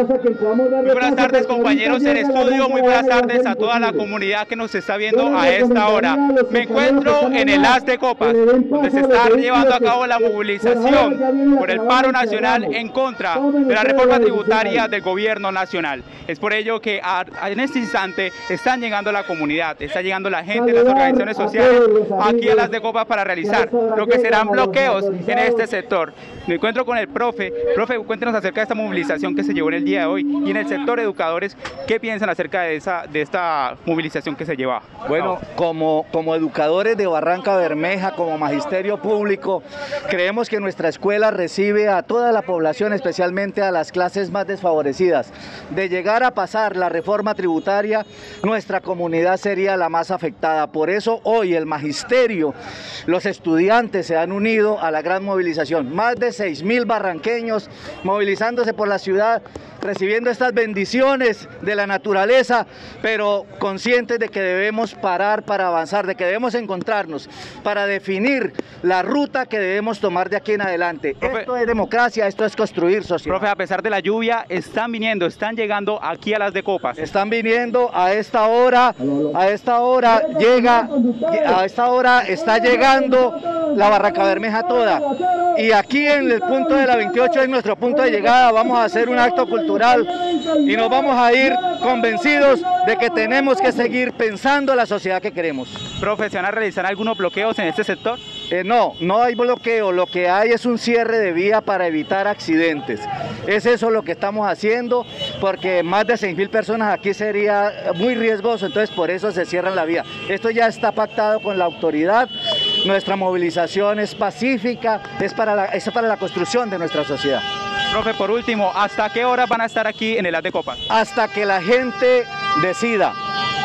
Muy buenas tardes compañeros en estudio, muy buenas tardes a toda la comunidad que nos está viendo a esta hora. Me encuentro en el As de Copas, donde se está llevando a cabo la movilización por el paro nacional en contra de la reforma tributaria del gobierno nacional. Es por ello que en este instante están llegando la comunidad, está llegando la gente, las organizaciones sociales aquí a las de Copas para realizar lo que serán bloqueos en este sector. Me encuentro con el profe. Profe, cuéntenos acerca de esta movilización que se llevó en el día hoy y en el sector educadores, ¿qué piensan acerca de, esa, de esta movilización que se lleva? Bueno, como, como educadores de Barranca Bermeja, como magisterio público, creemos que nuestra escuela recibe a toda la población, especialmente a las clases más desfavorecidas. De llegar a pasar la reforma tributaria, nuestra comunidad sería la más afectada. Por eso hoy el magisterio, los estudiantes se han unido a la gran movilización. Más de 6 mil barranqueños movilizándose por la ciudad recibiendo estas bendiciones de la naturaleza, pero conscientes de que debemos parar para avanzar, de que debemos encontrarnos para definir la ruta que debemos tomar de aquí en adelante. esto es democracia, esto es construir sociedad. Profe, a pesar de la lluvia, están viniendo, están llegando aquí a las de Copas. Están viniendo a esta hora, a esta hora llega, a esta hora está llegando la Barraca Bermeja toda. Y aquí en el punto de la 28 es nuestro punto de llegada, vamos a hacer un acto cultural y nos vamos a ir convencidos de que tenemos que seguir pensando la sociedad que queremos. ¿Profesional realizar algunos bloqueos en este sector? Eh, no, no hay bloqueo, lo que hay es un cierre de vía para evitar accidentes. Es eso lo que estamos haciendo, porque más de 6.000 personas aquí sería muy riesgoso, entonces por eso se cierra la vía. Esto ya está pactado con la autoridad, nuestra movilización es pacífica, es para la, es para la construcción de nuestra sociedad. Profe, por último, ¿hasta qué hora van a estar aquí en el As de Copas? Hasta que la gente decida.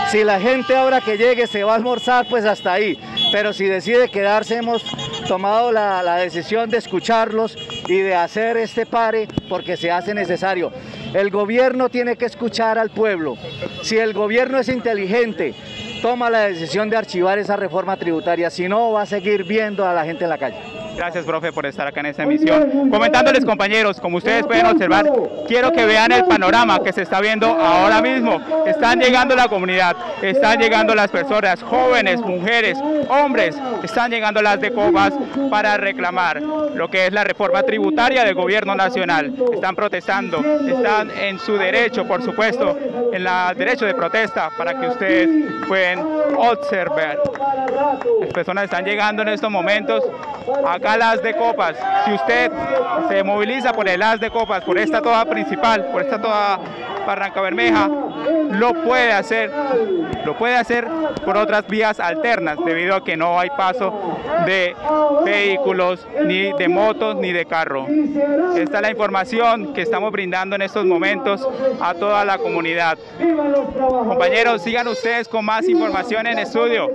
Si la gente ahora que llegue se va a almorzar, pues hasta ahí. Pero si decide quedarse, hemos tomado la decisión de escucharlos y de hacer este pare porque se hace necesario. El gobierno tiene que escuchar al pueblo. Si el gobierno es inteligente, toma la decisión de archivar esa reforma tributaria, si no va a seguir viendo a la gente en la calle. Gracias, profe, por estar acá en esta emisión. Comentándoles, compañeros, como ustedes pueden observar, quiero que vean el panorama que se está viendo ahora mismo. Están llegando la comunidad, están llegando las personas, jóvenes, mujeres, hombres, están llegando las de Cobas para reclamar lo que es la reforma tributaria del gobierno nacional. Están protestando, están en su derecho, por supuesto, en el derecho de protesta para que ustedes puedan observar. Las personas están llegando en estos momentos acá las de copas. Si usted se moviliza por el as de copas, por esta toda principal, por esta toda Barranca Bermeja, lo puede hacer, lo puede hacer por otras vías alternas, debido a que no hay paso de vehículos, ni de motos, ni de carro. Esta es la información que estamos brindando en estos momentos a toda la comunidad. Compañeros, sigan ustedes con más información en estudio.